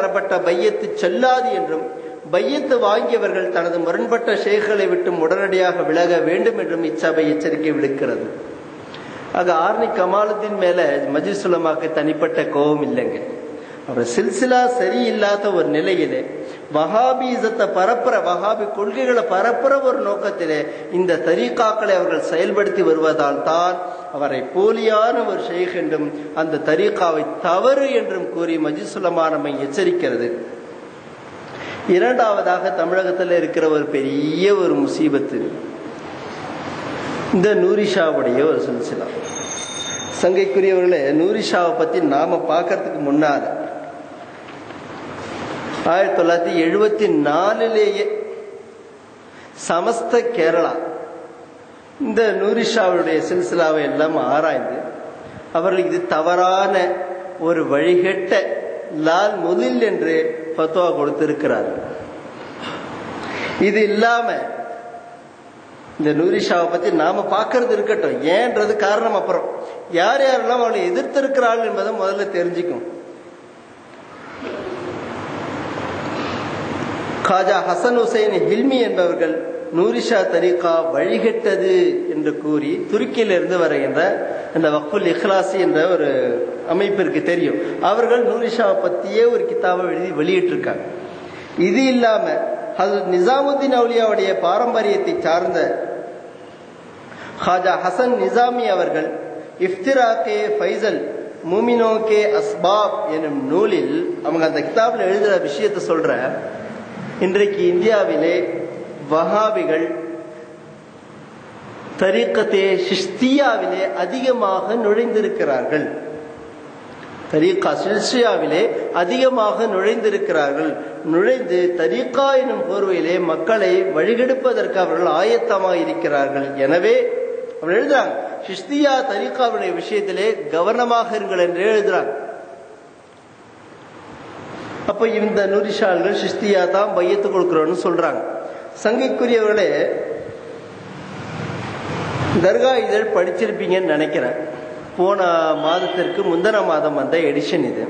தரப்பட்ட பையத்து செல்லாது என்றும் பையத்து வாங்கியவர்கள் தனது முரண்பட்ட ஷேக்களை விட்டு உடனடியாக விலக வேண்டும் என்றும் இச்சபை எச்சரிக்கை விடுக்கிறது. ஆக ஆர்னி கமாலத்தின் மேல மஜிசுலமாக்கு தனிப்பட்ட கோபம் இல்லைங்க. அவர் சில்சிலா சரியில்லாத ஒரு நிலையிலே வஹாபிசத்தை பரப்புற வஹாபி கொள்கைகளை பரப்புற ஒரு நோக்கத்திலே இந்த தரீக்காக்களை அவர்கள் செயல்படுத்தி வருவதால் தான் அவரை போலியான ஒரு ஷேக் என்றும் அந்த தரீக்காவை தவறு என்றும் கூறி மஜிசுலமா நம்மை எச்சரிக்கிறது. இரண்டாவதாக தமிழகத்தில் இருக்கிற ஒரு பெரிய ஒரு முசீபத்து. இந்த நூரிஷாவுடைய ஒரு சில்சிலா. சங்கைக்குரியவர்களே நூரிஷாவை பத்தி நாம பார்க்கறதுக்கு முன்னால ஆயிரத்தி தொள்ளாயிரத்தி எழுபத்தி நாலுலேயே சமஸ்த கேரளா இந்த நூரிஷாவுடைய சில்சிலாவை எல்லாம் ஆராய்ந்து அவர்கள் இது தவறான ஒரு வழிகட்ட லால் முதல் என்று பத்துவா கொடுத்திருக்கிறார். இது இல்லாம இந்த நூரிஷாவை பத்தி நாம பார்க்கறது இருக்கட்டும். ஏன்றது காரணம் அப்புறம். யார் யாரெல்லாம் அவளை எதிர்த்திருக்கிறாள் என்பதை முதல்ல தெரிஞ்சுக்கும் காஜா ஹசன் ஹுசைன் ஹில்மி என்பவர்கள் நூரிஷா தரீகா வழிகட்டது என்று கூறி துருக்கியிலிருந்து வருகின்ற இந்த வக்குல் இஹ்லாசி என்ற ஒரு அமைப்பிற்கு தெரியும். அவர்கள் நூரிஷாவை பத்தியே ஒரு கிதாபை எழுதி வெளியிட்டிருக்காங்க. இது இல்லாம அது நிசாமுத்தீன் அவுலியாவுடைய பாரம்பரியத்தை சார்ந்த ஹாஜா ஹசன் நிசாமி அவர்கள் இஃப்திரா கே ஃபைசல் மூமினோ கே அஸ்பாப் எனும் நூலில் அவங்க அந்த கிதாபில் எழுதுற விஷயத்தை சொல்ற இன்றைக்கு இந்தியாவிலே வஹாபிகள் தரீக்கத்தே சிஸ்தியாவிலே அதிகமாக நுழைந்திருக்கிறார்கள். தரீக்கா சில்சியாவிலே அதிகமாக நுழைந்திருக்கிறார்கள். நுழைந்து தரீக்கா எனும் போர்வையிலே மக்களை வழிகெடுப்பதற்கு அவர்கள் ஆயத்தமாக இருக்கிறார்கள். எனவே அவர் எழுதுறாங்க சிஸ்தியா தரீக்காவுடைய விஷயத்திலே கவனமாக இருங்கள் என்று எழுதுறாங்க. அப்ப இந்த நூரிஷால்கள் சிஸ்தியா தான் பையத்து கொடுக்கிறோம்னு சொல்றாங்க. சங்கைக்குரியவர்களே தர்கா இதழ் படிச்சிருப்பீங்கன்னு நினைக்கிறேன். போன மாதத்திற்கு முந்தன மாதம் வந்த எடிஷன் இது.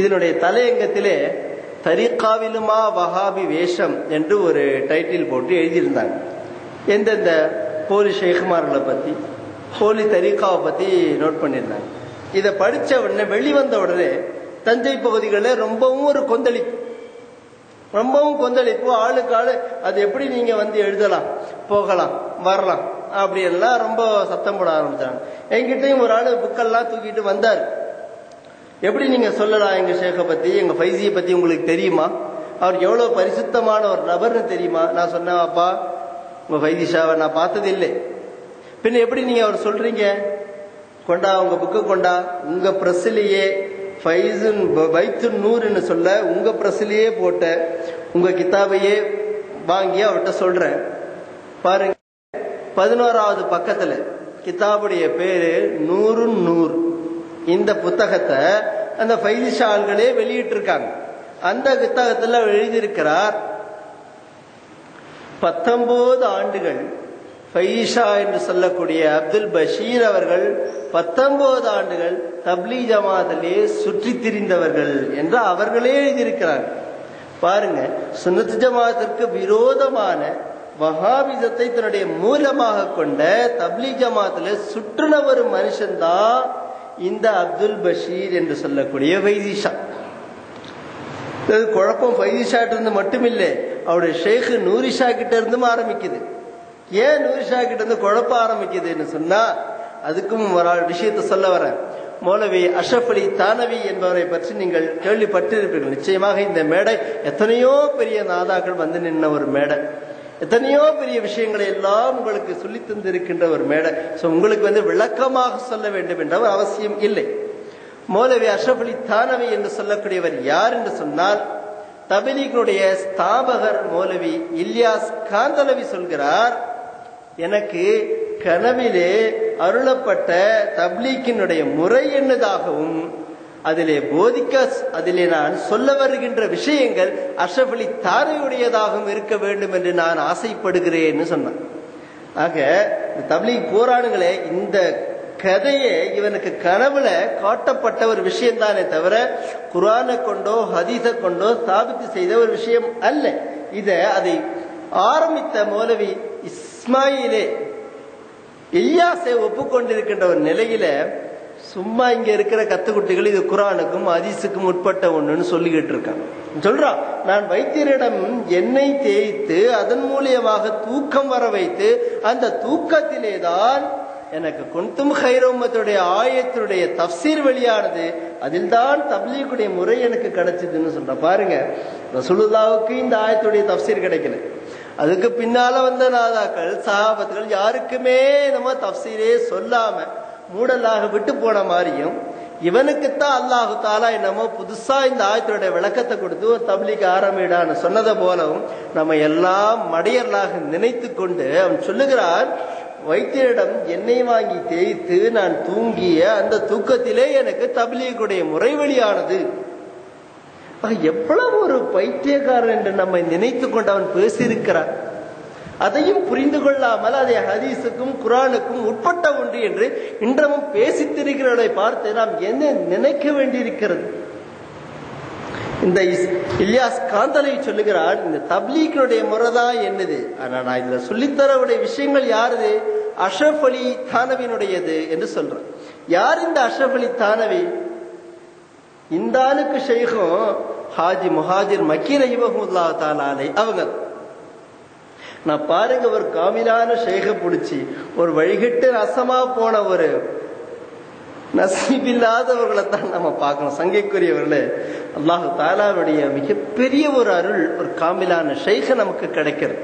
இதனுடைய தலையங்கத்திலே தரிகாவிலுமா வஹாபி வேஷம் என்று ஒரு டைட்டில் போட்டு எழுதியிருந்தாங்க. எந்தெந்த போலி ஷேகுமார்களை பத்தி போலி தரிகாவை பத்தி நோட் பண்ணியிருந்தாங்க. இதை படித்த உடனே வெளிவந்த உடனே தஞ்சை பகுதிகளில் ரொம்பவும் ஒரு கொந்தளிப்பு. ரொம்பவும் கொந்தளிப்பு. ஆளுக்கு ஆளு அது எப்படி நீங்க வந்து எழுதலாம்? போகலாம் வரலாம். அப்படி எல்லாம் ரொம்ப சத்தம் போட ஆரம்பிச்சாங்க. எங்கிட்டையும் ஒரு ஆளு புக்கெல்லாம் தூக்கிட்டு வந்தார். எப்படி நீங்க சொல்லலாம் எங்க ஷேഖை பத்தி? எங்க ஃபைசியை பத்தி உங்களுக்கு தெரியுமா? அவர் எவ்வளவு பரிசுத்தமான ஒரு நபர்னு தெரியுமா? நான் சொன்னேன் அப்பா உங்க ஃபைதிஷாவை நான் பார்த்தது இல்லை பின்ன எப்படி நீங்க அவர் சொல்றீங்க? கொண்டா உங்க புக்கு கொண்டா உங்க பிரஸ்லேயே ஃபைசுன் வைத்து நூறுன்னு சொல்ல உங்க ப்ரெஸ்லேயே போட்ட உங்க கித்தாபையே வாங்கி அவர்கிட்ட சொல்றேன். பாருங்க பதினோராவது பக்கத்துல கித்தாபுடைய பேரு நூறு நூறு. இந்த புத்தகத்தை அந்த ஃபைதிஷாள்களே வெளியிட்டிருக்காங்க. அந்த புத்தகத்துல எழுதியிருக்கிறார் பத்தொன்பது ஆண்டுகள் ஃபைஷா என்று சொல்லக்கூடிய அப்துல் பஷீர் அவர்கள் பத்தொன்பது ஆண்டுகள் தப்லி ஜமாதிலே சுற்றி திரிந்தவர்கள் என்று அவர்களே எழுதியிருக்கிறார்கள். பாருங்க சுன்னத் ஜமாத்திற்கு விரோதமான மகாவிதத்தை தன்னுடைய மூலமாக கொண்ட தப்லி ஜமாத்துல சுற்றுன ஒரு மனுஷன்தான் இந்த அப்துல் பஷீர் என்று சொல்லக்கூடிய வைதிஷா குழப்பம் ஃபைதிஷா இருந்து மட்டுமில்லை அவருடைய ஷேக் நூரிஷா கிட்ட இருந்தும் ஆரம்பிக்குது. ஏன் நூரிஷா கிட்ட இருந்து குழப்ப ஆரம்பிக்குதுன்னு சொன்னா அதுக்கும் ஒரு ஆள் விஷயத்த சொல்ல வரேன் மௌலவி அஷப் அலி தானவி என்பவரை பற்றி நீங்கள் கேள்விப்பட்டிருப்பீர்கள். நிச்சயமாக இந்த மேடை எத்தனையோ பெரிய நாதாக்கள் வந்து நின்ன ஒரு மேடை. எத்தனையோ பெரிய விஷயங்களை எல்லாம் உங்களுக்கு சொல்லி தந்திருக்கின்ற ஒரு மேடை. ஸோ உங்களுக்கு வந்து விளக்கமாக சொல்ல வேண்டும் என்ற ஒரு அவசியம் இல்லை. மௌலவி அஷப் அலி தானவி என்று சொல்லக்கூடியவர் யார் என்று சொன்னால் தபிலீகனுடைய ஸ்தாபகர் மௌலவி இல்யாஸ் காந்தலவி சொல்கிறார் எனக்கு கனவிலே அருளப்பட்ட தப்லீக்கினுடைய முறை என்னதாகவும் அதிலே போதிக்க அதிலே நான் சொல்ல வருகின்ற விஷயங்கள் அஷபலி அலி தாரையுடையதாகவும் இருக்க வேண்டும் என்று நான் ஆசைப்படுகிறேன்னு சொன்னான். ஆக தப்லீக் போராடுங்களே இந்த கதையே இவனுக்கு கனவுல காட்டப்பட்ட ஒரு விஷயம்தானே தவிர குரானை கொண்டோ ஹதீஸை கொண்டோ ஸ்தாபித்து செய்த ஒரு விஷயம் அல்ல. இத அதை ஆரம்பித்த மௌலவி இஸ்மாயிலே இல்யாசை ஒப்புக்கொண்டிருக்கின்ற ஒரு நிலையில சும்மா இங்க இருக்கிற கத்துக்குட்டிகள் இது குரானுக்கும் அதிசுக்கும் உட்பட்ட ஒண்ணுன்னு சொல்லிக்கிட்டு இருக்கான் சொல்றான் நான் வைத்தியரிடம் எண்ணெய் தேய்த்து அதன் மூலியமாக தூக்கம் வர வைத்து அந்த தூக்கத்திலே தான் எனக்கு குந்தும் ஹைரோமத்துடைய ஆயத்தினுடைய தப்சீர் வெளியானது அதில் தான் தப்லீக்குடைய முறை எனக்கு கிடைச்சதுன்னு சொல்ற. பாருங்க ரசூலுல்லாவுக்கு இந்த ஆயத்துடைய தப்சீர் கிடைக்கல. அதுக்கு பின்னால வந்த நாதாக்கள் சகாபத்துகள் யாருக்குமே நம்ம தப்சீரே சொல்லாம மூடலாக விட்டு போன மாதிரியும் இவனுக்குத்தான் அல்லாஹு தாலா என்னமோ புதுசா இந்த ஆயத்தினுடைய விளக்கத்தை கொடுத்து ஒரு தப்லீக் ஆரம்பிடான்னு சொன்னதை போலவும் நம்ம எல்லாம் மடையர்களாக நினைத்து கொண்டு அவன் சொல்லுகிறான் வைத்தியரிடம் எண்ணெய் வாங்கி தேய்த்து நான் தூங்கிய அந்த தூக்கத்திலே எனக்கு தபிலீகுடைய முறை வெளியானது எவ்வளவு ஒரு பைத்தியக்காரன் என்று நம்மை நினைத்து கொண்டு அவன் பேசியிருக்கிறான். அதையும் புரிந்து கொள்ளாமல் அதை ஹதீஸுக்கும் குரானுக்கும் உட்பட்ட ஒன்று என்று இன்றமும் பேசித்திருக்கிறவர்களை பார்த்து நாம் என்ன நினைக்க வேண்டியிருக்கிறது? இந்த இல்லியாஸ் காந்தலை சொல்லுகிறார் இந்த தப்லீக்கினுடைய முறைதான் என்னது? ஆனா நான் இதுல சொல்லித்தரவுடைய விஷயங்கள் யாருது? அஷப் அலி தானவினுடையது என்று சொல்றேன். யார் இந்த அஷப் அலி தானவி? இந்த ஆளுக்கு ஷெய்கும் ஹாஜி முஹாஜிர் மக்கீர் ஐபஹமுல்லா தாலாலை அவங்க. நான் பாருங்க ஒரு காமிலான ஷேக பிடிச்சி ஒரு வழிகிட்டு ரசமா போன ஒரு நசீபில்லாதவர்களை தான் நம்ம பார்க்கணும் சங்கைக்குரியவர்களே. அல்லாஹு தாலாவுடைய மிகப்பெரிய ஒரு அருள் ஒரு காமிலான ஷைக நமக்கு கிடைக்கிறது.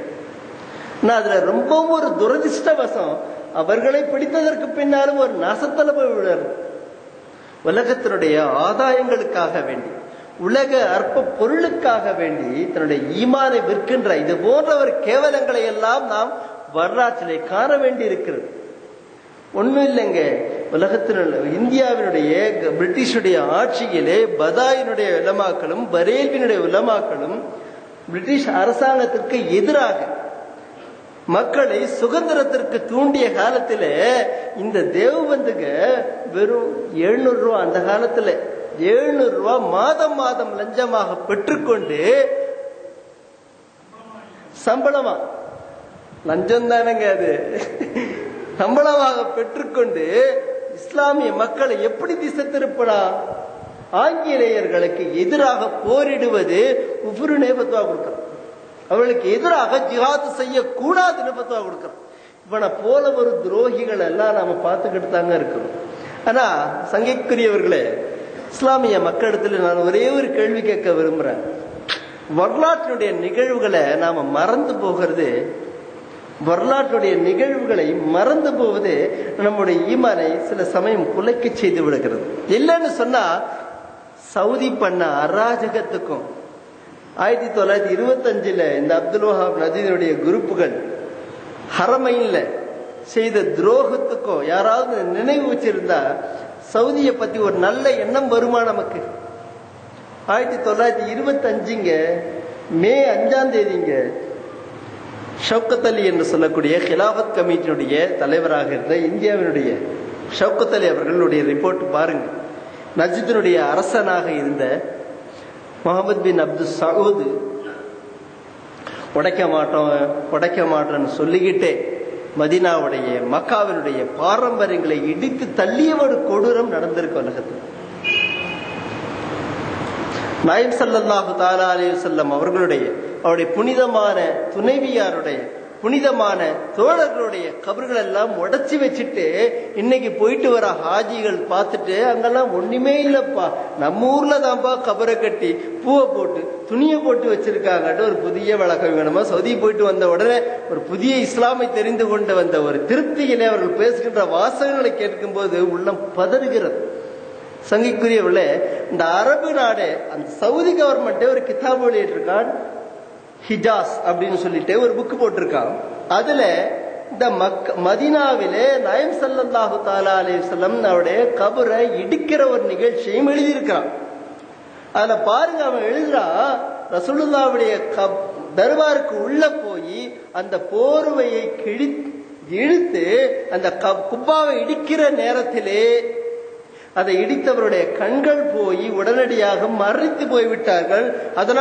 நான் அதுல ரொம்பவும் ஒரு துரதிருஷ்டவசம் அவர்களை பிடித்ததற்கு பின்னாலும் ஒரு நாசத்தல போய் விடுறது உலகத்தினுடைய ஆதாயங்களுக்காக வேண்டி உலக அற்ப பொருளுக்காக வேண்டி தன்னுடைய ஈமானை விற்கின்ற இது போன்ற ஒரு கேவலங்களை எல்லாம் நாம் வரலாற்றிலே காண வேண்டி இருக்கிறது ஒன்றும் இல்லைங்க உலகத்தினுள்ள இந்தியாவினுடைய பிரிட்டிஷுடைய ஆட்சியிலே பதாயினுடைய உலமாக்களும் பரேல்வினுடைய உலமாக்களும் பிரிட்டிஷ் அரசாங்கத்திற்கு எதிராக மக்களை சுதந்திரத்திற்கு தூண்டிய காலத்திலே இந்த தேவபந்துக வெறும் எழுநூறு ரூபா அந்த காலத்துல. எழுநூறு ரூபா மாதம் மாதம் லஞ்சமாக பெற்றுக்கொண்டு சம்பளமா? லஞ்சம் தானங்க அது. சம்பளமாக பெற்றுக்கொண்டு இஸ்லாமிய மக்களை எப்படி திசை திருப்பலாம் ஆங்கிலேயர்களுக்கு எதிராக போரிடுவது உபுரு நேபத்துவா கொடுக்கிறான் அவர்களுக்கு எதிராக ஜிஹாது செய்யக்கூடாதுன்னு பத்துவா கொடுக்கிறான் இவனை போல ஒரு துரோகிகள் எல்லாம் நாம பார்த்துக்கிட்டு தாங்க இருக்கிறோம். ஆனா சங்கைக்குரியவர்களே இஸ்லாமிய மக்களிடத்துல நான் ஒரே ஒரு கேள்வி கேட்க விரும்புறேன். வரலாற்றினுடைய நிகழ்வுகளை நாம மறந்து போகிறது வரலாற்றுடைய நிகழ்வுகளை மறந்து போவது நம்முடைய ஈமானை சில சமயம் குலைக்க செய்து விடுகிறது. இல்லைன்னு சொன்னா சவுதி பண்ண அராஜகத்துக்கும் ஆயிரத்தி தொள்ளாயிரத்தி இருபத்தஞ்சுல இந்த அப்துல் வஹாப் நதீனுடைய குரூப்புகள் ஹரமையில் செய்த துரோகத்துக்கோ யாராவது நினைவு வச்சிருந்தா சவுதியை பத்தி ஒரு நல்ல எண்ணம் வருமா நமக்கு? ஆயிரத்தி தொள்ளாயிரத்தி இருபத்தி அஞ்சுங்க மே அஞ்சாம் தேதிங்க ஷவுக்கத் அலி என்று சொல்லக்கூடிய ஹிலாபத் கமிட்டியினுடைய தலைவராக இருந்த இந்தியாவினுடைய ஷவுக்கத் அலி அவர்களுடைய ரிப்போர்ட் பாருங்க. நஜித்தினுடைய அரசனாக இருந்த முகமது பின் அப்துல் சவுது உடைக்க மாட்டோம் உடைக்க மாட்டோம்னு சொல்லிக்கிட்டே மதினாவுடைய மக்காவினுடைய பாரம்பரியங்களை இடித்து தள்ளிய ஒரு கொடூரம் நடந்திருக்கு உலகத்தில். நாயம் சல்லாஹு தாலா அலி செல்லம் அவர்களுடைய அவருடைய புனிதமான துணைவியாருடைய புனிதமான தோழர்களுடைய கபர்கள் எல்லாம் உடச்சி வச்சுட்டு இன்னைக்கு போயிட்டு வர ஹாஜிகள் பார்த்துட்டு அங்கெல்லாம் ஒண்ணுமே இல்லப்பா. நம்ம ஊர்ல தான்ப்பா கபரை கட்டி பூவை போட்டு துணியை போட்டு வச்சிருக்காங்கட்டு ஒரு புதிய வழக்கம் வேணுமா? சவுதி போயிட்டு வந்த உடனே ஒரு புதிய இஸ்லாமை தெரிந்து கொண்டு வந்த ஒரு திருப்தியிலே அவர்கள் பேசுகின்ற வாசகங்களை கேட்கும்போது உள்ளம் பதறுகிறது. சங்கிக்குரியவர்களே இந்த அரபு நாடு அந்த சவுதி கவர்மெண்ட் ஒரு கிதாப் வெளியிட்டிருக்கான். ஹிஜாஸ் அப்படின்னு சொல்லிட்டு ஒரு புக்கு போட்டிருக்கான். அதுல இந்த மக் மதினாவிலே நயம் சல்லாஹு தாலா அலிசல்லம் அவருடைய கபரை இடிக்கிற ஒரு நிகழ்ச்சியும் எழுதியிருக்கான் அதுல பாருங்க அவன் எழுதுறா ரசுல்லாவுடைய கப் தர்பாருக்கு உள்ள போய் அந்த போர்வையை கிழி இழுத்து அந்த குப்பாவை இடிக்கிற நேரத்திலே அதை இடித்தவருடைய கண்கள் போய் உடனடியாக மறைத்து போய்விட்டார்கள். அதனால்